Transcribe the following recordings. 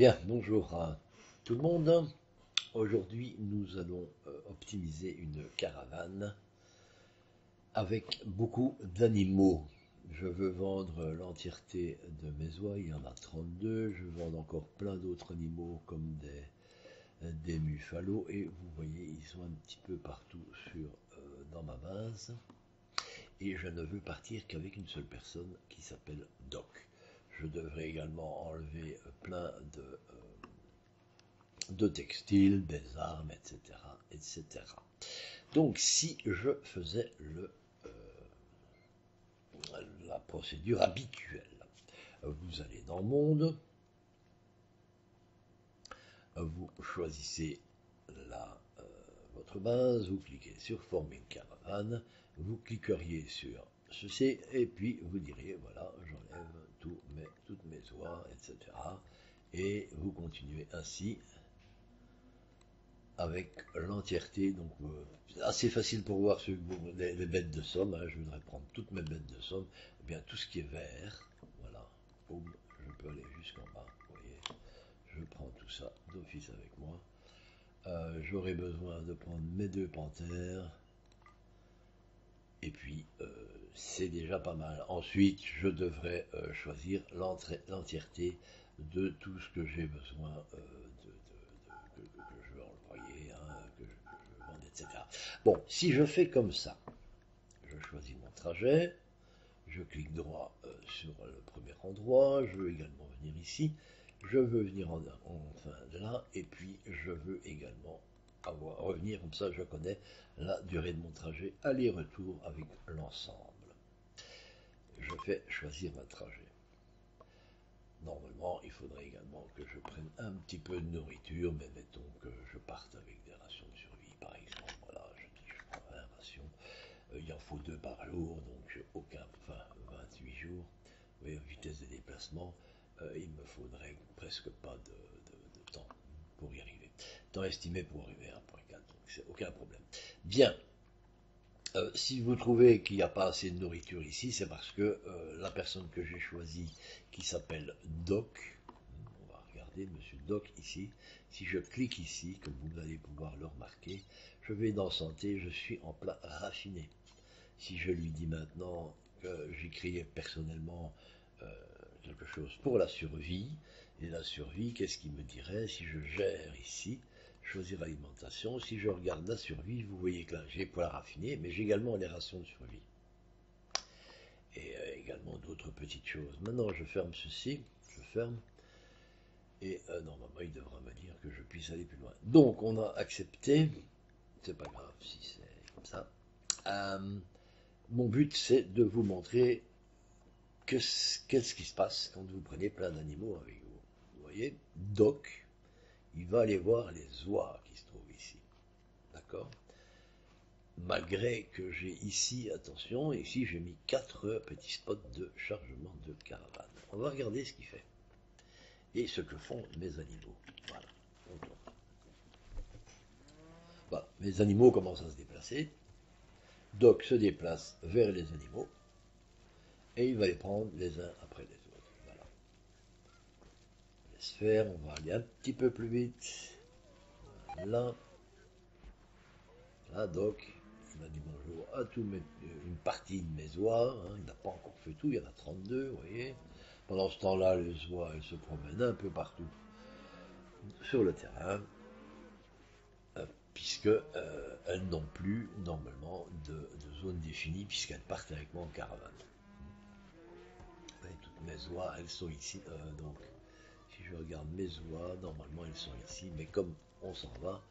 Bien, bonjour à tout le monde. Aujourd'hui, nous allons euh, optimiser une caravane avec beaucoup d'animaux. Je veux vendre l'entièreté de mes oies, il y en a 32. Je vendre encore plein d'autres animaux comme des, des muffalos. Et vous voyez, ils sont un petit peu partout euh, dans ma base. Et je ne veux partir qu'avec une seule personne qui s'appelle Doc. Je devrais également enlever plein de, euh, de textiles, des armes, etc., etc. Donc, si je faisais le, euh, la procédure habituelle, vous allez dans Monde, vous choisissez la, euh, votre base, vous cliquez sur Former une caravane, vous cliqueriez sur ceci, et puis vous diriez, voilà, j'enlève toutes mes oies, etc. Et vous continuez ainsi avec l'entièreté. Donc, euh, assez facile pour voir les, les, bêtes de somme. Hein. je voudrais prendre toutes mes bêtes de somme. Eh bien, tout ce qui est vert, voilà. je peux aller jusqu'en bas. Vous voyez, je prends tout ça d'office avec moi. Euh, J'aurai besoin de prendre mes deux panthères. Et puis, euh, c'est déjà pas mal. Ensuite, je devrais euh, choisir l'entièreté de tout ce que j'ai besoin euh, de, que, je veux employer, hein, que, je, veux vendre, etc. Bon, si je fais comme ça, je choisis mon trajet, je clique droit sur le premier endroit, je veux également venir ici, je veux venir en, enfin là, et puis je veux également avoir, revenir, comme ça je connais la durée de mon trajet aller-retour avec l'ensemble je fais choisir un trajet. Normalement, il faudrait également que je prenne un petit peu de nourriture, mais mettons que je parte avec des rations de survie, par exemple. Voilà, je dis je prends 20 rations. Euh, il en faut deux par jour, donc aucun, enfin 28 jours. Vitesse de déplacement, euh, il me faudrait presque pas de, temps pour y arriver. Temps estimé pour arriver à 1.4, donc c'est aucun problème. Bien, euh, si vous trouvez qu'il n'y a pas assez de nourriture ici, c'est parce que euh, la personne que j'ai choisie, qui s'appelle Doc, on va regarder Monsieur Doc ici, si je clique ici, comme vous allez pouvoir le remarquer, je vais dans Santé, je suis en plat raffiné. Si je lui dis maintenant que j'écris personnellement euh, quelque chose pour la survie, et la survie, qu'est-ce qu'il me dirait si je gère ici? Choisir l'alimentation. Si je regarde la survie, vous voyez que là, j'ai poils raffinés, mais j'ai également les rations de survie. Et euh, également d'autres petites choses. Maintenant, je ferme ceci, je ferme, et euh, normalement, il devra me dire que je puisse aller plus loin. Donc, on a accepté, c'est pas grave si c'est comme ça. Euh, mon but, c'est de vous montrer qu'est-ce qui se passe quand vous prenez plein d'animaux avec vous. Vous voyez, Doc, il va aller voir les oies qui se trouvent ici. D'accord? Malgré que j'ai ici, attention, ici j'ai mis quatre petits spots de chargement de caravane. On va regarder ce qu'il fait. Et ce que font mes animaux. Voilà. Voilà. Mes animaux commencent à se déplacer. Doc se déplace vers les animaux. Et il va les prendre les uns après les autres faire, on va aller un petit peu plus vite. Là, là, Doc, il m'a dit bonjour à tout une partie de mes oies. Hein. il n'a pas encore fait tout, il y en a 32, vous voyez. Pendant ce temps-là, les oies, elles se promènent un peu partout sur le terrain, euh, puisque euh, elles n'ont plus normalement de, zone définie, puisqu'elles partent avec moi en caravane. toutes mes oies, elles sont ici, euh, donc je regarde mes oies, normalement elles sont ici, mais comme on s'en va,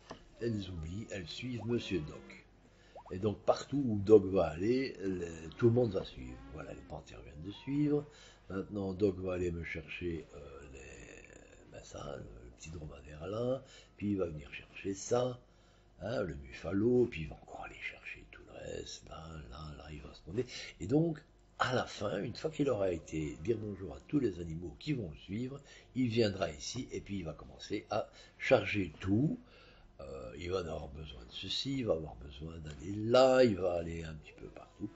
elles oublient, elles suivent Monsieur Doc. Et donc partout où Doc va aller, tout le monde va suivre. Voilà, les panthères viennent de suivre. Maintenant, Doc va aller me chercher euh, les, ça, le petit dromadaire là, puis il va venir chercher ça, hein, le buffalo, puis il va encore aller chercher tout le reste, là, là, là, il va se promener. Et donc, à la fin, une fois qu'il aura été dire bonjour à tous les animaux qui vont le suivre, il viendra ici et puis il va commencer à charger tout. Euh, il va avoir besoin de ceci, il va avoir besoin d'aller là, il va aller un petit peu partout.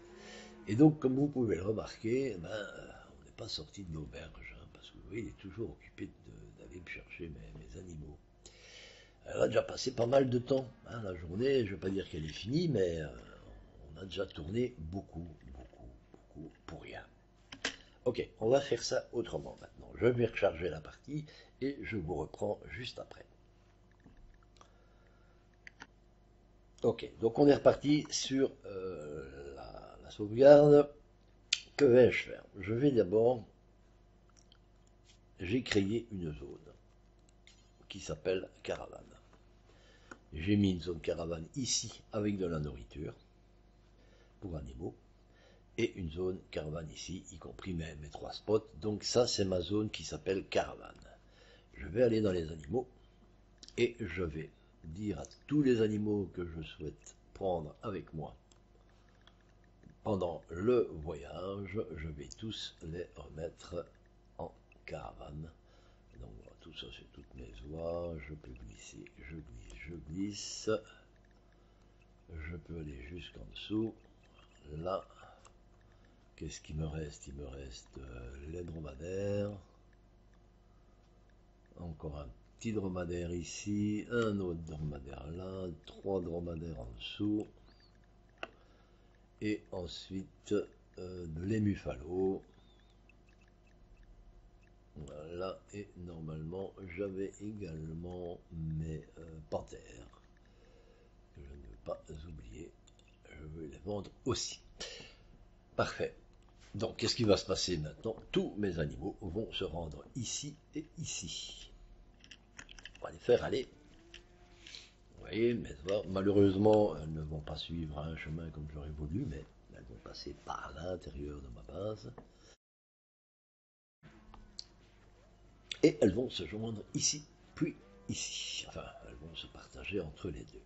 Et donc, comme vous pouvez le remarquer, eh ben, euh, on n'est pas sorti de l'auberge, hein, parce que vous oui, il est toujours occupé d'aller me chercher mes, animaux. Elle a déjà passé pas mal de temps. Hein, la journée, je ne vais pas dire qu'elle est finie, mais euh, on a déjà tourné beaucoup, pour rien. Ok, on va faire ça autrement maintenant. Je vais recharger la partie et je vous reprends juste après. Ok, donc on est reparti sur euh, la, sauvegarde. Que vais-je faire? Je vais d'abord... J'ai créé une zone qui s'appelle caravane. J'ai mis une zone caravane ici avec de la nourriture pour animaux et une zone caravane ici, y compris mes, mes trois spots. Donc ça, c'est ma zone qui s'appelle caravane. Je vais aller dans les animaux et je vais dire à tous les animaux que je souhaite prendre avec moi pendant le voyage, je vais tous les remettre en caravane. Donc voilà, tout ça c'est toutes mes voies, je peux glisser, je glisse, je glisse. Je peux aller jusqu'en dessous. Là, qu'est-ce qui me reste? Il me reste euh, les dromadaires. Encore un dromadaire ici, un autre dromadaire là, trois dromadaires en dessous, et ensuite euh, de l'émufalo. Voilà, et normalement j'avais également mes euh, panthères, que je ne veux pas oublier, je veux les vendre aussi. Parfait. Donc, qu'est-ce qui va se passer maintenant? Tous mes animaux vont se rendre ici et ici va les faire aller. Vous voyez, malheureusement, elles ne vont pas suivre un chemin comme j'aurais voulu, mais elles vont passer par l'intérieur de ma base. Et elles vont se joindre ici, puis ici. Enfin, elles vont se partager entre les deux.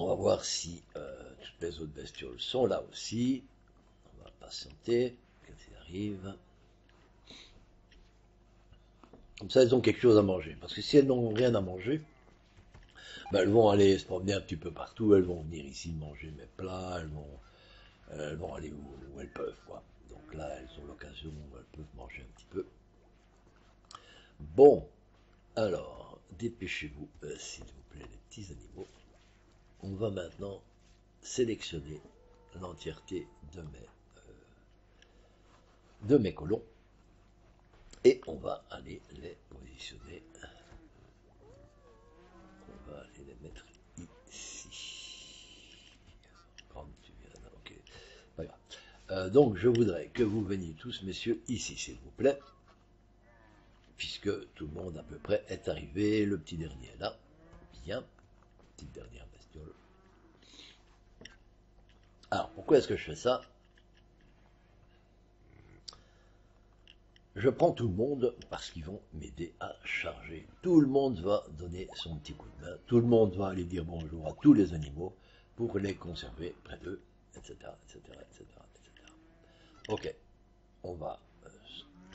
On va voir si euh, toutes les autres bestioles sont là aussi. On va patienter. Comme ça, elles ont quelque chose à manger. Parce que si elles n'ont rien à manger, ben, elles vont aller se promener un petit peu partout, elles vont venir ici manger mes plats, elles vont, vont aller où, elles peuvent. Quoi. Donc là, elles ont l'occasion où elles peuvent manger un petit peu. Bon, alors, dépêchez-vous, euh, s'il vous plaît, les petits animaux. On va maintenant sélectionner l'entièreté de mes de mes colons. Et on va aller les positionner. On va aller les mettre ici. Euh, donc je voudrais que vous veniez tous, messieurs, ici, s'il vous plaît. Puisque tout le monde à peu près est arrivé. Le petit dernier là. Bien. Petite dernière Alors, pourquoi est-ce que je fais ça? Je prends tout le monde parce qu'ils vont m'aider à charger. Tout le monde va donner son petit coup de main. Tout le monde va aller dire bonjour à tous les animaux pour les conserver près d'eux, etc., etc., etc., etc. Ok, on va euh,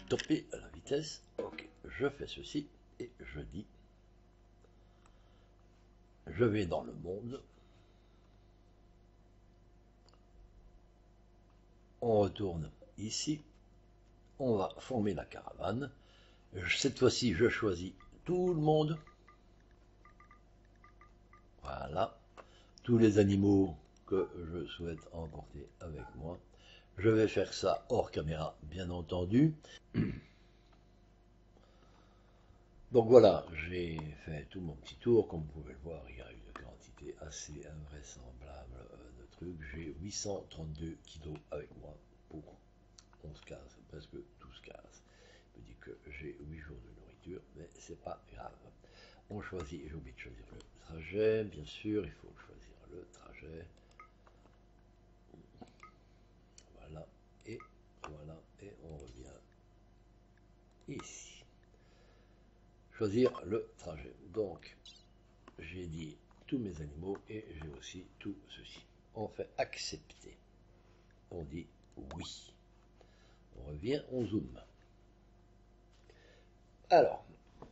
stopper la vitesse. Ok, je fais ceci et je dis, je vais dans le monde. On retourne ici on va former la caravane. Cette fois-ci, je choisis tout le monde. Voilà. Tous les animaux que je souhaite emporter avec moi. Je vais faire ça hors caméra, bien entendu. Donc voilà, j'ai fait tout mon petit tour. Comme vous pouvez le voir, il y a une quantité assez invraisemblable de J'ai 832 kilos avec moi pour 11 cases presque tout se casse. Il me dit que j'ai 8 jours de nourriture, mais c'est pas grave. On choisit, j'ai oublié de choisir le trajet, bien sûr, il faut choisir le trajet. Voilà, et voilà, et on revient ici. Choisir le trajet. Donc, j'ai dit tous mes animaux et j'ai aussi tout ceci. On fait accepter. On dit oui. On revient, on zoom. Alors,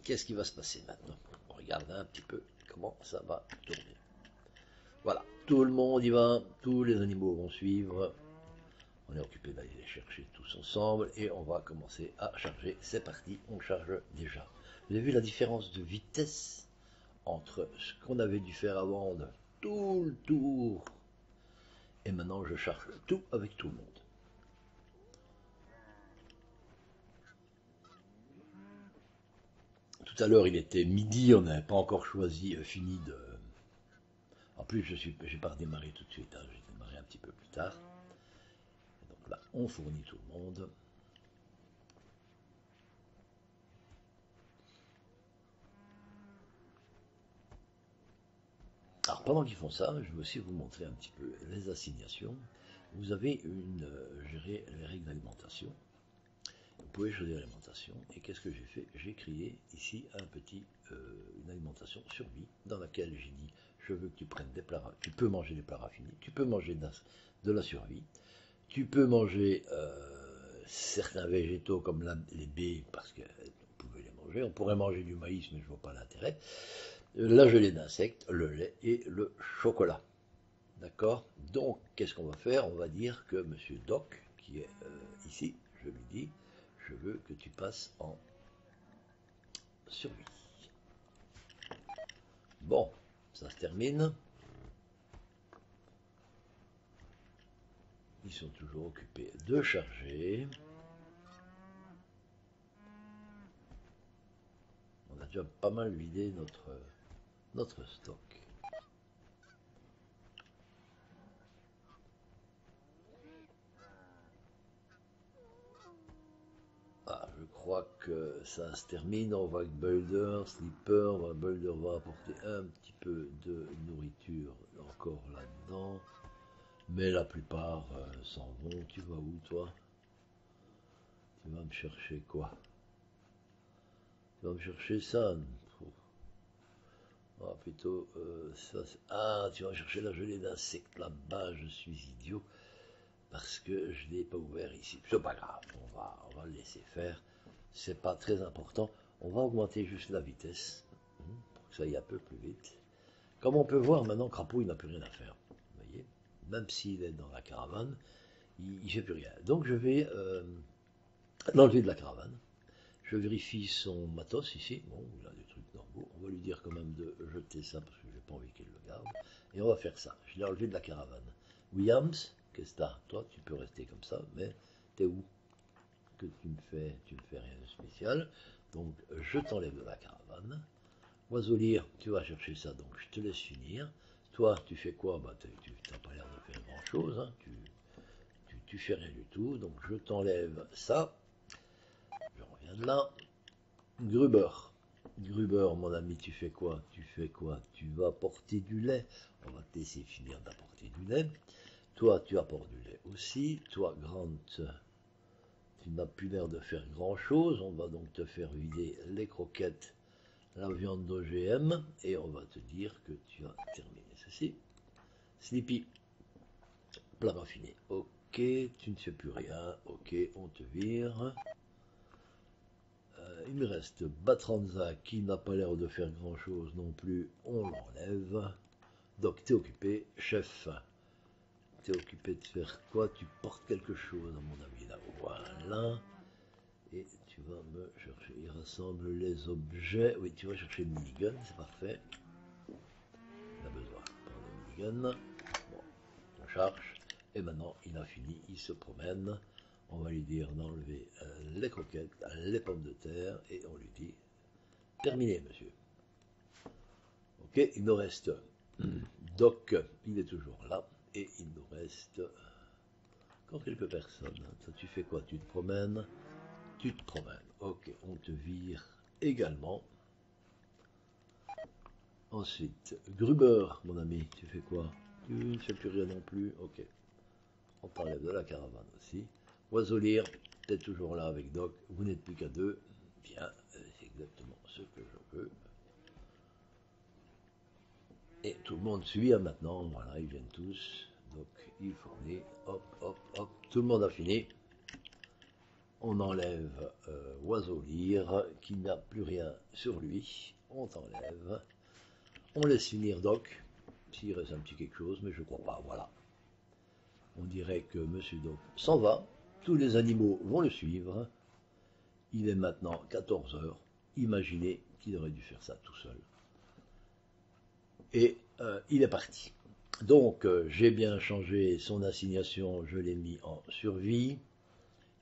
qu'est-ce qui va se passer maintenant? On regarde un petit peu comment ça va tourner. Voilà, tout le monde y va, tous les animaux vont suivre. On est occupé d'aller les chercher tous ensemble et on va commencer à charger. C'est parti, on charge déjà. Vous avez vu la différence de vitesse entre ce qu'on avait dû faire avant de tout le tour et maintenant je charge tout avec tout le monde. Tout à l'heure il était midi, on n'avait pas encore choisi, euh, fini de... En plus je j'ai pas redémarré tout de suite, hein, j'ai démarré un petit peu plus tard. donc là on fournit tout le monde. Alors pendant qu'ils font ça, je vais aussi vous montrer un petit peu les assignations. Vous avez une euh, gérer les règles d'alimentation. Vous pouvez choisir l'alimentation. Et qu'est-ce que j'ai fait? J'ai créé ici un petit euh, une alimentation survie dans laquelle j'ai dit je veux que tu prennes des plats, tu peux manger des plats raffinés, tu peux manger de la, survie, tu peux manger euh, certains végétaux comme les baies parce que vous pouvez les manger. On pourrait manger du maïs, mais je vois pas l'intérêt la gelée d'insectes, le lait et le chocolat. D'accord? Donc, qu'est-ce qu'on va faire? On va dire que Monsieur Doc, qui est euh, ici, je lui dis, je veux que tu passes en survie. Bon, ça se termine. Ils sont toujours occupés de charger. On a déjà pas mal vidé notre notre stock. Ah, je crois que ça se termine. On voit que Boulder, Slipper, Boulder va apporter un petit peu de nourriture encore là-dedans. Mais la plupart euh, s'en vont. Tu vas où, toi? Tu vas me chercher quoi? Tu vas me chercher ça ah, plutôt, euh, ça, ah, tu vas chercher la gelée d'insectes là-bas, je suis idiot, parce que je ne l'ai pas ouvert ici. C'est pas grave, on va, on va le laisser faire. C'est pas très important. On va augmenter juste la vitesse, hein, pour que ça aille un peu plus vite. Comme on peut voir maintenant, Crapaud, il n'a plus rien à faire. Vous voyez Même s'il est dans la caravane, il ne fait plus rien. Donc je vais euh, l'enlever de la caravane. Je vérifie son matos ici. Bon, normaux. On va lui dire quand même de jeter ça parce que j'ai pas envie qu'il le garde. Et on va faire ça. Je l'ai enlevé de la caravane. Williams, qu'est-ce que Toi, tu peux rester comme ça, mais t'es où? Que tu me fais Tu ne fais rien de spécial. Donc, je t'enlève de la caravane. Oiseau-lire, tu vas chercher ça, donc je te laisse finir. Toi, tu fais quoi? Bah, Tu n'as pas l'air de faire grand-chose. Hein. Tu, tu, tu fais rien du tout. Donc, je t'enlève ça là. Gruber. Gruber, mon ami, tu fais quoi? Tu fais quoi? Tu vas apporter du lait. On va te laisser finir d'apporter du lait. Toi, tu apportes du lait aussi. Toi, Grant, tu n'as plus l'air de faire grand-chose. On va donc te faire vider les croquettes, la viande d'OGM, et on va te dire que tu as terminé ceci. Sleepy, plat raffiné. Ok, tu ne fais plus rien. Ok, on te vire il me reste Batranza qui n'a pas l'air de faire grand chose non plus, on l'enlève. Donc t'es occupé, chef. T'es occupé de faire quoi? Tu portes quelque chose à mon avis là. Voilà. Et tu vas me chercher. Il rassemble les objets. Oui, tu vas chercher le minigun, c'est parfait. Il a besoin de minigun. Bon, on charge. Et maintenant, il a fini, il se promène on va lui dire d'enlever euh, les croquettes, les pommes de terre, et on lui dit terminé, monsieur. Ok, il nous reste Doc, il est toujours là, et il nous reste encore quelques personnes. tu fais quoi? Tu te promènes? Tu te promènes. Ok, on te vire également. Ensuite, Gruber, mon ami, tu fais quoi? Tu ne fais plus rien non plus? Ok. On t'enlève de la caravane aussi. Oiseau-lire, peut-être toujours là avec Doc. Vous n'êtes plus qu'à deux. Bien, euh, c'est exactement ce que je veux. Et tout le monde suit hein, maintenant. Voilà, ils viennent tous. Donc, il fournit. Hop, hop, hop. Tout le monde a fini. On enlève euh, Oiseau-lire qui n'a plus rien sur lui. On t'enlève. On laisse finir Doc. S'il reste un petit quelque chose, mais je crois pas. Voilà. on dirait que Monsieur Doc s'en va, tous les animaux vont le suivre. Il est maintenant 14 heures. Imaginez qu'il aurait dû faire ça tout seul. Et euh, il est parti. Donc, euh, j'ai bien changé son assignation, je l'ai mis en survie.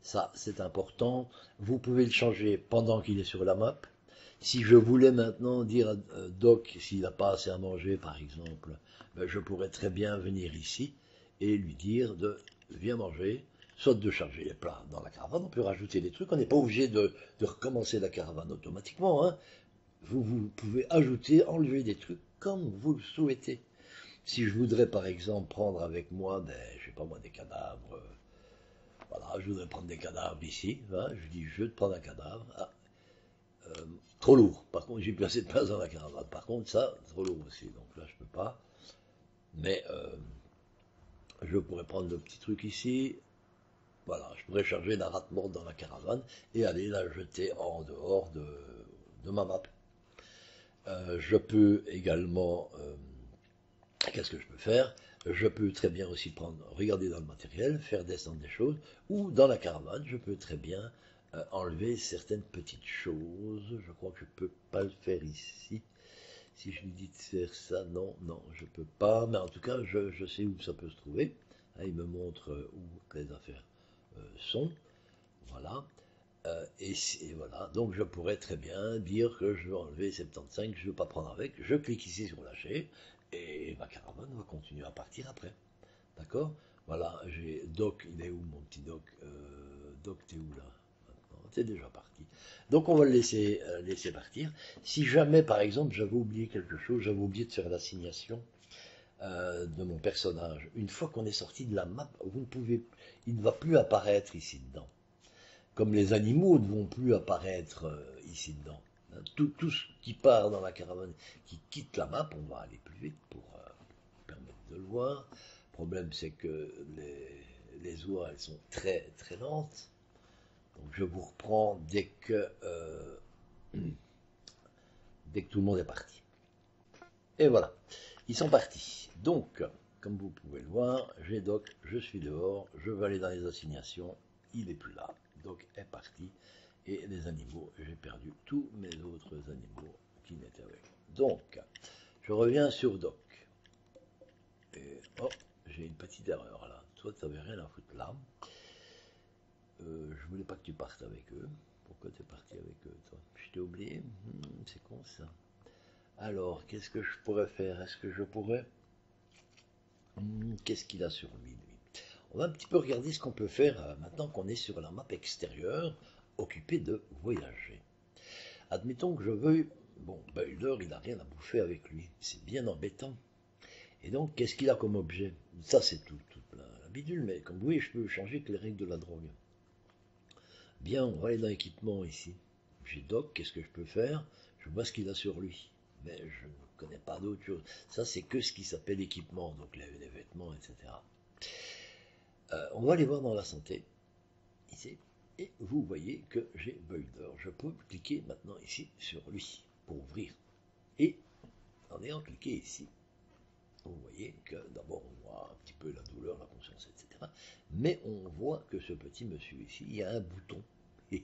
Ça, c'est important. Vous pouvez le changer pendant qu'il est sur la map. Si je voulais maintenant dire à euh, Doc s'il n'a pas assez à manger, par exemple, ben, je pourrais très bien venir ici et lui dire de viens manger, soit de charger les plats dans la caravane, on peut rajouter des trucs, on n'est pas obligé de, recommencer la caravane automatiquement. Hein. Vous, vous pouvez ajouter, enlever des trucs comme vous le souhaitez. Si je voudrais par exemple prendre avec moi, ben, je sais pas moi, des cadavres, euh, voilà, je voudrais prendre des cadavres ici, hein, je dis je veux te prendre un cadavre, ah, euh, trop lourd. Par contre, j'ai plus assez de place dans la caravane. Par contre, ça, trop lourd aussi. Donc là, je peux pas. Mais euh, je pourrais prendre le petit truc ici. Voilà, je pourrais charger la rate morte dans la caravane et aller la jeter en dehors de, ma map. Euh, je peux également, qu'est-ce que je peux faire? Je peux très bien aussi prendre, regarder dans le matériel, faire descendre des choses, ou dans la caravane, je peux très bien euh, enlever certaines petites choses. Je crois que je peux pas le faire ici. Si je lui dis de faire ça, non, non, je peux pas. Mais en tout cas, je, sais où ça peut se trouver. Hein, il me montre euh, où les affaires euh, sont. Voilà. et, voilà. Donc je pourrais très bien dire que je veux enlever 75, je veux pas prendre avec. Je clique ici sur lâcher et ma caravane va continuer à partir après. D'accord? Voilà, j'ai Doc, il est où mon petit Doc? Doc, t'es où là c'est déjà parti. Donc on va le laisser, euh, laisser partir. Si jamais, par exemple, j'avais oublié quelque chose, j'avais oublié de faire l'assignation euh, de mon personnage, une fois qu'on est sorti de la map, vous ne pouvez, il ne va plus apparaître ici dedans. Comme les animaux ne vont plus apparaître euh, ici dedans. Hein, tout, ce qui part dans la caravane, qui quitte la map, on va aller plus vite pour permettre de le voir. Le problème, c'est que les, les oies, elles sont très très lentes je vous reprends dès que, euh, dès que tout le monde est parti. Et voilà, ils sont partis. Donc, comme vous pouvez le voir, j'ai Doc, je suis dehors, je vais aller dans les assignations, il est plus là. Doc est parti. Et les animaux, j'ai perdu tous mes autres animaux qui n'étaient avec. Donc, je reviens sur Doc. Et oh, j'ai une petite erreur là. Toi, tu n'avais rien à foutre là. Euh, je voulais pas que tu partes avec eux. Pourquoi tu es parti avec eux, toi? Je t'ai oublié hmm, C'est con ça. Alors, qu'est-ce que je pourrais faire? Est-ce que je pourrais? Hmm, Qu'est-ce qu'il a sur lui, On va un petit peu regarder ce qu'on peut faire euh, maintenant qu'on est sur la map extérieure, occupé de voyager. Admettons que je veux... Bon, Boulder, il n'a rien à bouffer avec lui. C'est bien embêtant. Et donc, qu'est-ce qu'il a comme objet? Ça, c'est tout, tout la, la bidule, mais comme vous voyez, je peux changer que les règles de la drogue. Bien, on va aller dans l'équipement ici. J'ai Doc, qu'est-ce que je peux faire? Je vois ce qu'il a sur lui. Mais je ne connais pas d'autre chose. Ça, c'est que ce qui s'appelle équipement, donc les, vêtements, etc. Euh, on va aller voir dans la santé, ici. Et vous voyez que j'ai Boulder. Je peux cliquer maintenant ici sur lui pour ouvrir. Et en ayant cliqué ici, vous voyez que d'abord on voit un petit peu la douleur, la conscience, etc. Mais on voit que ce petit monsieur ici, il y a un bouton.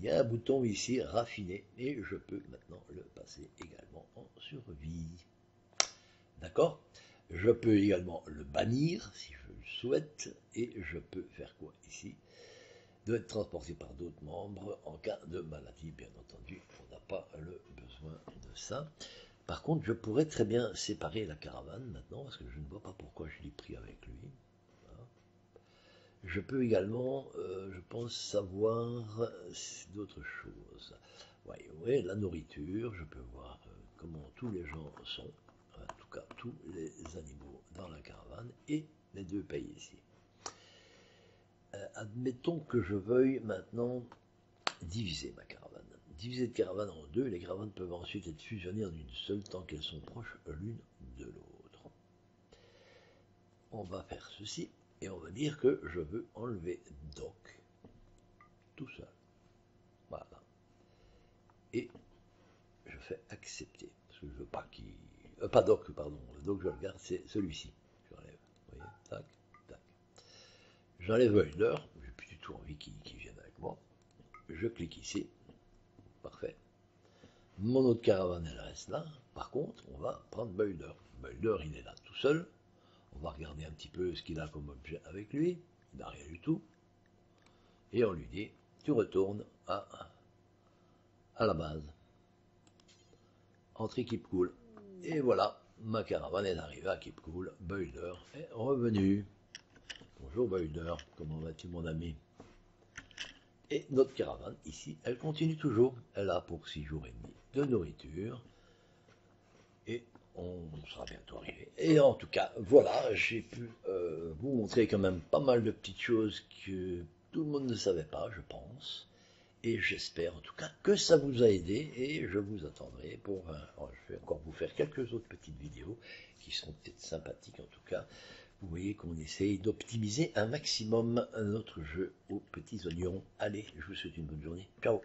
il y a un bouton ici raffiné et je peux maintenant le passer également en survie. D'accord? Je peux également le bannir si je le souhaite et je peux faire quoi ici? De être transporté par d'autres membres en cas de maladie, bien entendu. On n'a pas le besoin de ça. Par contre, je pourrais très bien séparer la caravane maintenant, parce que je ne vois pas pourquoi je l'ai pris avec lui. Je peux également, euh, je pense, savoir d'autres choses. Oui, la nourriture, je peux voir euh, comment tous les gens sont, en tout cas tous les animaux dans la caravane, et les deux pays ici. Euh, admettons que je veuille maintenant diviser ma caravane diviser de caravanes en deux, les caravanes peuvent ensuite être fusionnées en une seule tant qu'elles sont proches l'une de l'autre. On va faire ceci et on va dire que je veux enlever doc tout seul. Voilà. Et je fais accepter parce que je veux pas qu'il. Euh, pas doc, pardon. Le doc, je regarde, c'est celui-ci. Je relève. Vous voyez? Tac, tac. J'enlève Wilder, j'ai plus du tout envie qu'il vienne avec moi. Je clique ici. Parfait. Mon autre caravane, elle reste là. Par contre, on va prendre Boulder. Boulder, il est là tout seul. On va regarder un petit peu ce qu'il a comme objet avec lui. Il n'a rien du tout. Et on lui dit, tu retournes à, à la base. Entre équipe cool. Et voilà, ma caravane est arrivée à Keep Cool. Boulder est revenu. Bonjour Boulder, comment vas-tu mon ami? Et notre caravane, ici, elle continue toujours. Elle a pour 6 jours et demi de nourriture. Et on sera bientôt arrivé. Et en tout cas, voilà, j'ai pu euh, vous montrer quand même pas mal de petites choses que tout le monde ne savait pas, je pense. Et j'espère en tout cas que ça vous a aidé et je vous attendrai pour... je vais encore vous faire quelques autres petites vidéos qui sont peut-être sympathiques en tout cas. Vous voyez qu'on essaye d'optimiser un maximum notre jeu aux petits oignons. Allez, je vous souhaite une bonne journée. Ciao